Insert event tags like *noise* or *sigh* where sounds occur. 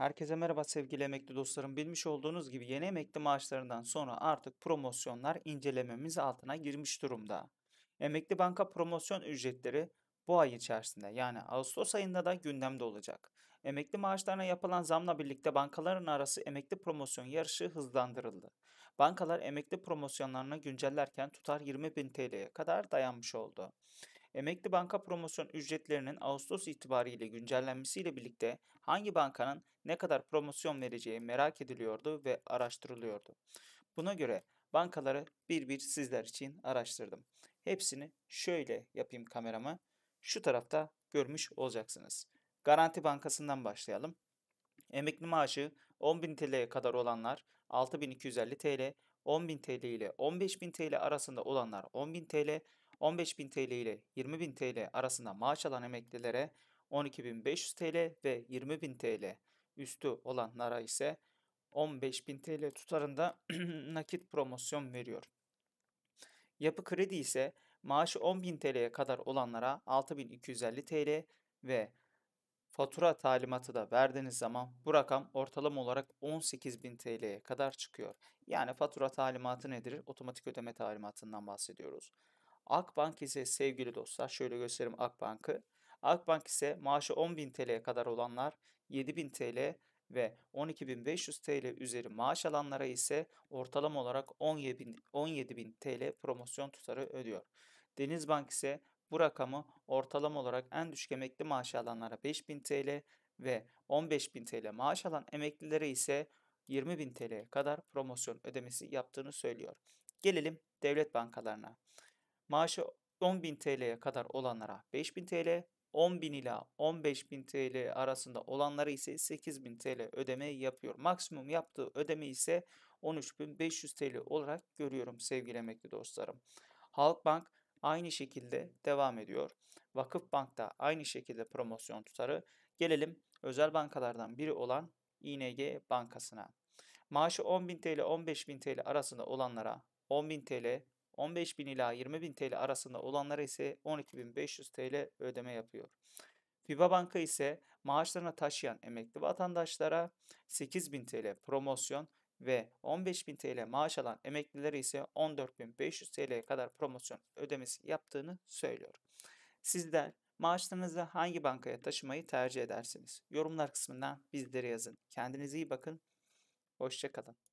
Herkese merhaba sevgili emekli dostlarım. Bilmiş olduğunuz gibi yeni emekli maaşlarından sonra artık promosyonlar incelememiz altına girmiş durumda. Emekli banka promosyon ücretleri bu ay içerisinde yani Ağustos ayında da gündemde olacak. Emekli maaşlarına yapılan zamla birlikte bankaların arası emekli promosyon yarışı hızlandırıldı. Bankalar emekli promosyonlarını güncellerken tutar 20.000 TL'ye kadar dayanmış oldu. Emekli banka promosyon ücretlerinin Ağustos itibariyle güncellenmesiyle birlikte hangi bankanın ne kadar promosyon vereceği merak ediliyordu ve araştırılıyordu. Buna göre bankaları bir bir sizler için araştırdım. Hepsini şöyle yapayım kameramı. Şu tarafta görmüş olacaksınız. Garanti Bankası'ndan başlayalım. Emekli maaşı 10.000 TL'ye kadar olanlar 6.250 TL, 10.000 TL ile 15.000 TL arasında olanlar 10.000 TL, 15.000 TL ile 20.000 TL arasında maaş alan emeklilere 12.500 TL ve 20.000 TL üstü olanlara ise 15.000 TL tutarında *clears throat* nakit promosyon veriyor. Yapı kredi ise maaşı 10.000 TL'ye kadar olanlara 6.250 TL ve fatura talimatı da verdiğiniz zaman bu rakam ortalama olarak 18.000 TL'ye kadar çıkıyor. Yani fatura talimatı nedir? Otomatik ödeme talimatından bahsediyoruz. Akbank ise sevgili dostlar şöyle göstereyim Akbank'ı. Akbank ise maaşı 10.000 TL'ye kadar olanlar 7.000 TL ve 12.500 TL üzeri maaş alanlara ise ortalama olarak 17.000 17.000 TL promosyon tutarı ödüyor. Denizbank ise bu rakamı ortalama olarak en düşük emekli maaşı alanlara 5.000 TL ve 15.000 TL maaş alan emeklilere ise 20.000 TL'ye kadar promosyon ödemesi yaptığını söylüyor. Gelelim devlet bankalarına. Maaşı 10.000 TL'ye kadar olanlara 5.000 TL, 10.000 ila 15.000 TL arasında olanlara ise 8.000 TL ödeme yapıyor. Maksimum yaptığı ödeme ise 13.500 TL olarak görüyorum sevgili emekli dostlarım. Halkbank aynı şekilde devam ediyor. Vakıfbank da aynı şekilde promosyon tutarı. Gelelim özel bankalardan biri olan ING Bankası'na. Maaşı 10.000 TL 15.000 TL arasında olanlara 10.000 TL, 15.000 ila 20.000 TL arasında olanlara ise 12.500 TL ödeme yapıyor. FIBA Banka ise maaşlarına taşıyan emekli vatandaşlara 8.000 TL promosyon ve 15.000 TL maaş alan emeklilere ise 14.500 TL'ye kadar promosyon ödemesi yaptığını söylüyor. Sizler maaşlarınızı hangi bankaya taşımayı tercih edersiniz? Yorumlar kısmından bizlere yazın. Kendinize iyi bakın. Hoşçakalın.